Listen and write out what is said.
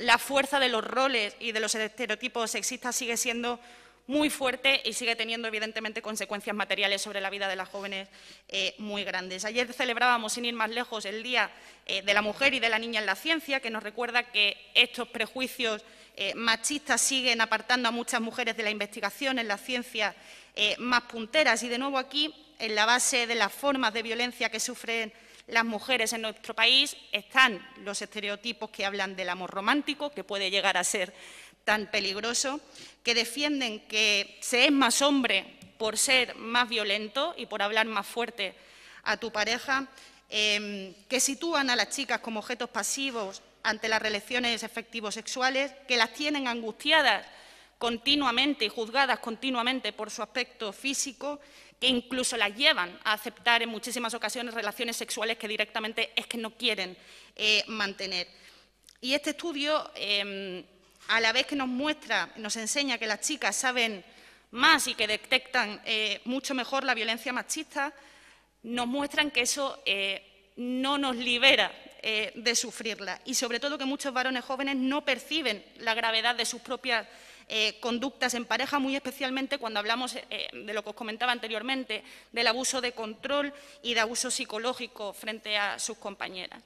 la fuerza de los roles y de los estereotipos sexistas sigue siendo muy fuerte y sigue teniendo, evidentemente, consecuencias materiales sobre la vida de las jóvenes eh, muy grandes. Ayer celebrábamos, sin ir más lejos, el Día eh, de la Mujer y de la Niña en la Ciencia, que nos recuerda que estos prejuicios eh, machistas siguen apartando a muchas mujeres de la investigación en las ciencias más punteras. Y, de nuevo, aquí, en la base de las formas de violencia que sufren las mujeres en nuestro país están los estereotipos que hablan del amor romántico, que puede llegar a ser tan peligroso, que defienden que se es más hombre por ser más violento y por hablar más fuerte a tu pareja, em, que sitúan a las chicas como objetos pasivos ante las relaciones efectivos sexuales, que las tienen angustiadas continuamente y juzgadas continuamente por su aspecto físico, que incluso las llevan a aceptar en muchísimas ocasiones relaciones sexuales que directamente es que no quieren eh, mantener. Y este estudio em, a la vez que nos muestra, nos enseña que las chicas saben más y que detectan eh, mucho mejor la violencia machista, nos muestran que eso eh, no nos libera de sufrirla y sobre todo que muchos varones jóvenes no perciben la gravedad de sus propias conductas en pareja, muy especialmente cuando hablamos de lo que os comentaba anteriormente, del abuso de control y de abuso psicológico frente a sus compañeras.